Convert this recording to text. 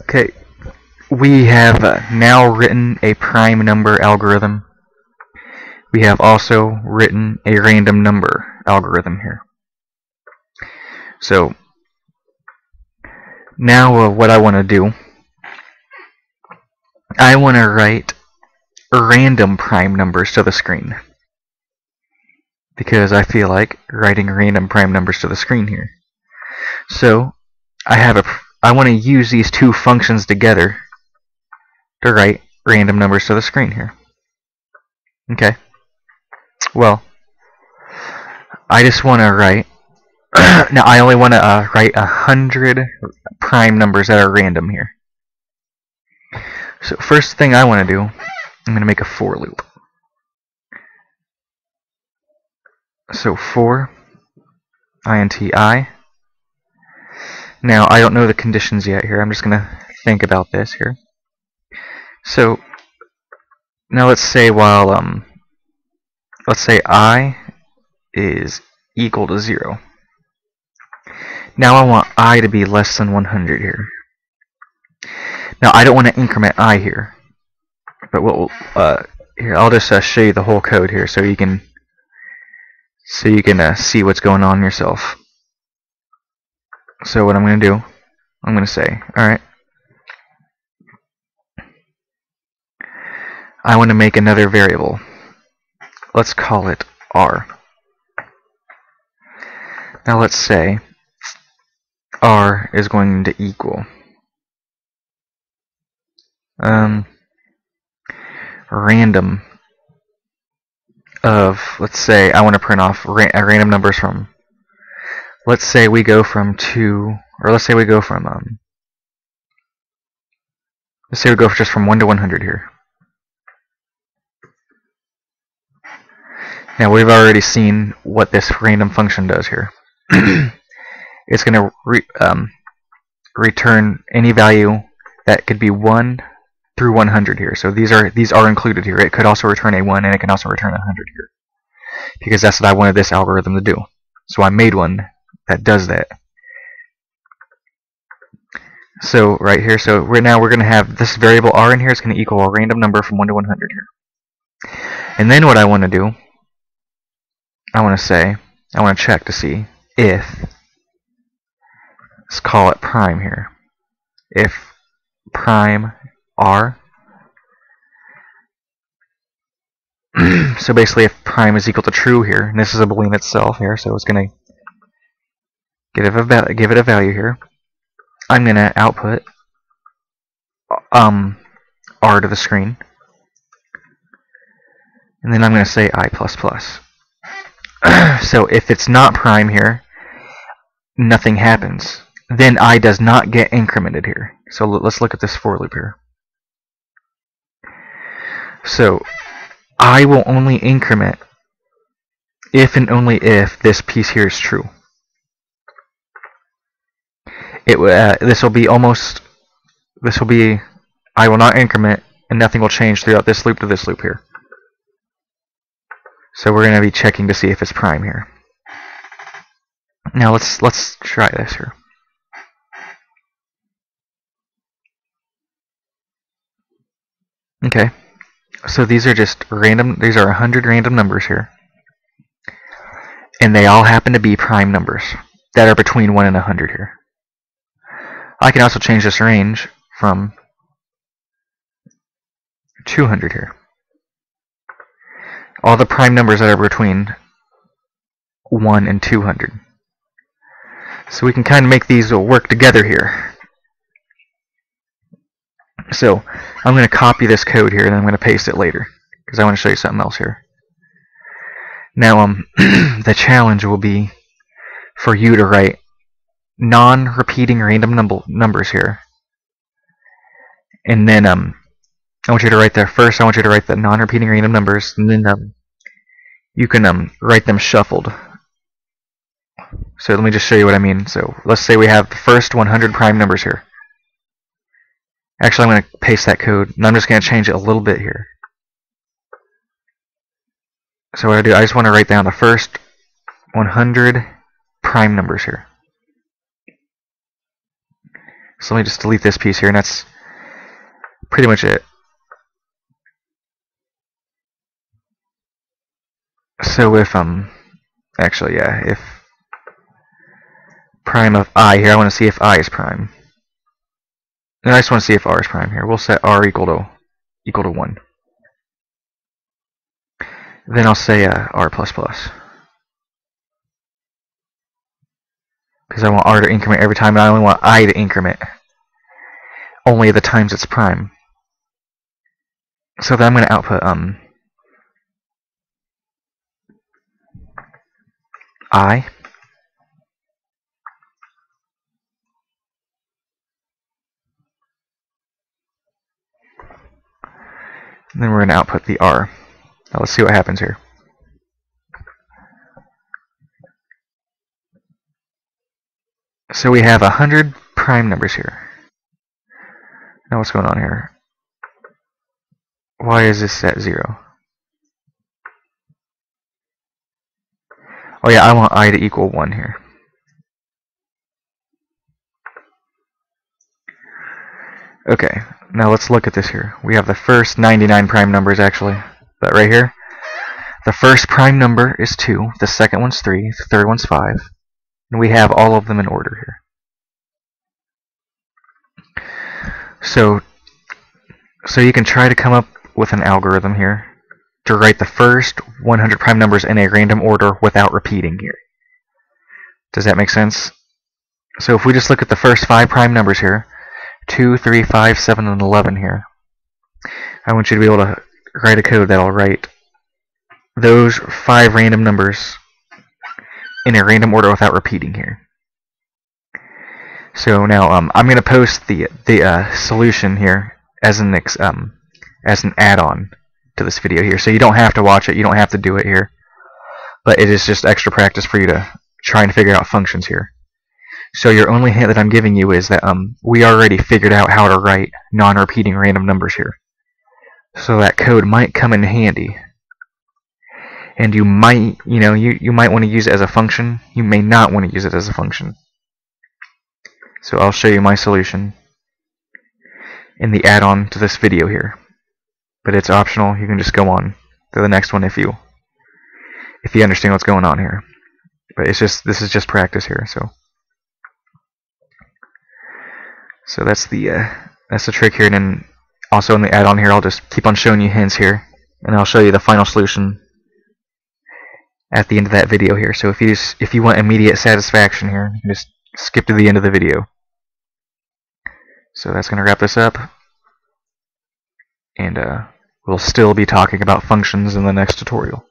Okay, we have uh, now written a prime number algorithm. We have also written a random number algorithm here. So now uh, what I want to do, I want to write random prime numbers to the screen. Because I feel like writing random prime numbers to the screen here. So I have a I want to use these two functions together to write random numbers to the screen here. Okay. Well, I just want to write. now I only want to uh, write a hundred prime numbers that are random here. So first thing I want to do, I'm going to make a for loop. So for int i now, I don't know the conditions yet here. I'm just going to think about this here. So, now let's say while, um, let's say i is equal to 0. Now I want i to be less than 100 here. Now, I don't want to increment i here. But what we'll, uh, here, I'll just uh, show you the whole code here so you can, so you can uh, see what's going on yourself. So what I'm going to do, I'm going to say, alright, I want to make another variable. Let's call it r. Now let's say r is going to equal um, random of, let's say I want to print off ra random numbers from let's say we go from 2, or let's say we go from, um, let's say we go just from 1 to 100 here. Now we've already seen what this random function does here. it's going to re um, return any value that could be 1 through 100 here. So these are these are included here. It could also return a 1 and it can also return a 100 here. Because that's what I wanted this algorithm to do. So I made one that does that. So right here, so right now we're going to have this variable r in here is going to equal a random number from 1 to 100 here. And then what I want to do, I want to say, I want to check to see if, let's call it prime here, if prime r, so basically if prime is equal to true here, and this is a boolean itself here, so it's going to give it a give it a value here. I'm gonna output um r to the screen, and then I'm gonna say i plus plus. so if it's not prime here, nothing happens. Then i does not get incremented here. So let's look at this for loop here. So i will only increment if and only if this piece here is true it uh, this will be almost this will be I will not increment and nothing will change throughout this loop to this loop here. So we're going to be checking to see if it's prime here. Now let's let's try this here. Okay. So these are just random these are 100 random numbers here. And they all happen to be prime numbers that are between 1 and 100 here. I can also change this range from 200 here. All the prime numbers that are between 1 and 200. So we can kind of make these work together here. So I'm going to copy this code here and I'm going to paste it later because I want to show you something else here. Now um, the challenge will be for you to write non-repeating random num numbers here. And then um, I want you to write there first. I want you to write the non-repeating random numbers, and then um, you can um, write them shuffled. So let me just show you what I mean. So let's say we have the first 100 prime numbers here. Actually, I'm going to paste that code, and I'm just going to change it a little bit here. So what I do, I just want to write down the first 100 prime numbers here. So let me just delete this piece here, and that's pretty much it. So if, um, actually, yeah, if prime of i here, I want to see if i is prime. And I just want to see if r is prime here. We'll set r equal to equal to 1. Then I'll say uh, r++. Because I want r to increment every time, and I only want i to increment only the times it's prime. So then I'm going to output um, i and then we're going to output the r. Now let's see what happens here. So we have a hundred prime numbers here. Now what's going on here? Why is this at zero? Oh yeah, I want i to equal 1 here. Okay, now let's look at this here. We have the first 99 prime numbers actually. That right here. The first prime number is 2, the second one's 3, the third one's 5. And we have all of them in order here. So, so you can try to come up with an algorithm here to write the first 100 prime numbers in a random order without repeating here. Does that make sense? So if we just look at the first five prime numbers here, 2, 3, 5, 7, and 11 here, I want you to be able to write a code that'll write those five random numbers in a random order without repeating here. So now um, I'm going to post the the uh, solution here as an um, as an add-on to this video here. So you don't have to watch it, you don't have to do it here. But it is just extra practice for you to try and figure out functions here. So your only hint that I'm giving you is that um, we already figured out how to write non-repeating random numbers here. So that code might come in handy. And you might, you know, you, you might want to use it as a function. You may not want to use it as a function. So I'll show you my solution in the add-on to this video here but it's optional. You can just go on to the next one if you if you understand what's going on here. But it's just this is just practice here, so so that's the uh, that's the trick here. And then also in the add-on here, I'll just keep on showing you hints here, and I'll show you the final solution at the end of that video here. So if you just, if you want immediate satisfaction here, you can just skip to the end of the video. So that's going to wrap this up and uh, we'll still be talking about functions in the next tutorial.